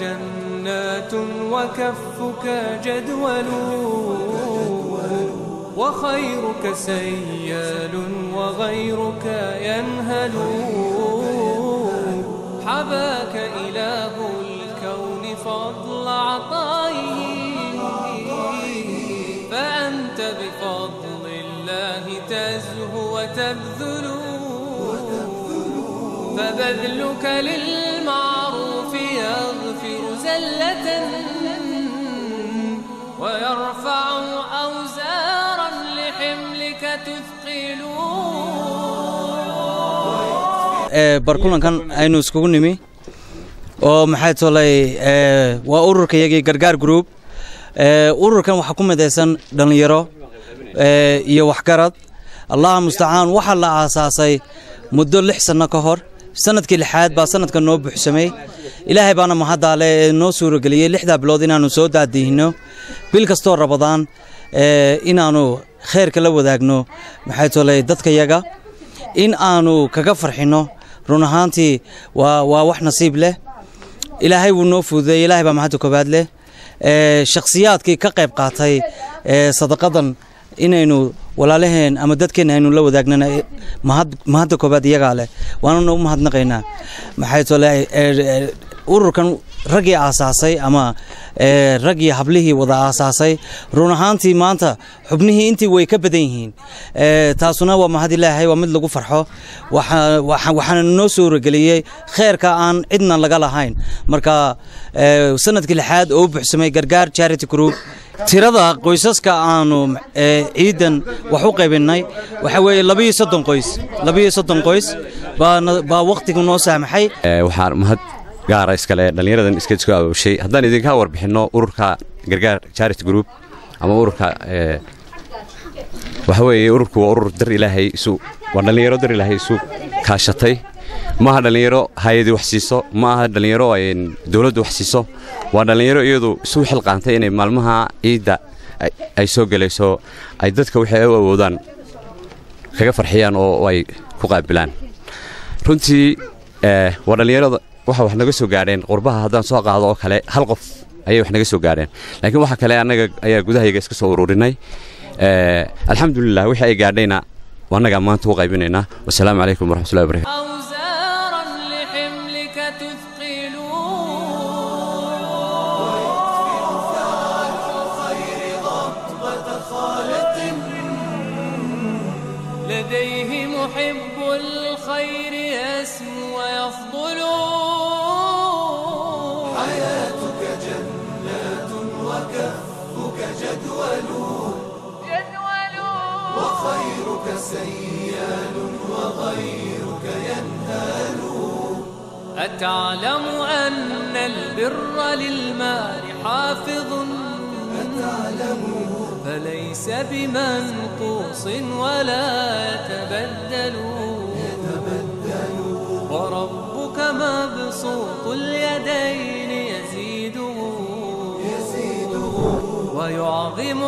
جنات وكفك جدول وخيرك سيال وغيرك ينهل. حباك إله الكون فضل عطائه فأنت بفضل الله تزهو وتبذل. فبذلك للمعروف ويرفع أوزارا لحملك تثقل barkulankan aynu iskugu nimi oo maxay tolay waa ururka yagii gargaar group ururkan waxaa ku midaysan dhallinyaro iyo waxgarad allaha mustacaan waxaa la aasaasay muddo lix sanno ka hor sannadkii lixaad baa sanadka noo buuxsamay. Ilaahay baana mahaddaale ee noo suurageliyey lixdaa bilood inaannu soo daadiihino bil kastoo rabadaan inaannu khayrka la wadaagno maxay tolay dadkayaga in aanu kaga farxinno run ahaantii waa wax nasiib leh. Ilaahay wuu noo fududeeyey ilaahay baa mahadda koobaad leh. Shakhsiyaadkii ka qayb qaatay sadaqadan inaynu walaalaheen ama dadkeenna aynu la wadaagnana mahadda koobaad iyagaa leh waanuna u mahadnaqaynaa maxay tole ururkan raggii aasaasay ama raggii hablihii wada aasaasay run ahaantii maanta xubnihii intii way ka badan yihiin. Taasuna waa mahad ilaahay waa mid lagu farxo. Waxaana noo suurageliyey kheyrka aan cidna laga lahayn. Marka sannadkii lixaad oo u buuxsamay gargaar charity group tirada qoysaska aanu ciidan wax u qaybinay waxaa weeye labiyo soddon qoys. Labiyo soddon qoys baa wakhtigu noo saamaxay. Waxaan mahad gaara iskale dhallinyaradan iska isku awooshay haddaan idinka warbixinno ururka gargaar charity group ama ururka waxa weeye ururku waa urur dar ilaahay isu waa dhallinyaro dar ilaahay isu kaashatay ma aha dhallinyaro hay'adii wax siiso. Ma aha dhallinyaro wax siiso. Waa dhallinyaro iyadu isu xilqaantay inay maalmaha ciidda ay soo gelayso ay dadka waxay u awoodaan kaga farxiyaan oo ay ku qaabilaan. Runtii waa dhallinyarada waxa wax naga soo gaadheen. Qurbaha haddaan soo qaado oo kale hal qof ayay wax naga soo gaadheen. Laakiin waxa kale annaga ayaa gudahayaga iska soo ururinay alxamdulilah wixii ay gaadhayna annagaa maanta u qaybinaynaa. Wasalaamu calaykum waraxmatullahi wabarakatu محب الخير يسمو ويفضل. حياتك جنات وكفك جدول. جدول. وخيرك سيال وغيرك ينهال. أتعلم أن البر للمال حافظ. أتعلم فليس بمنقوص ولا يتبدل. وربك مبسوط اليدين يزيده. ويعظم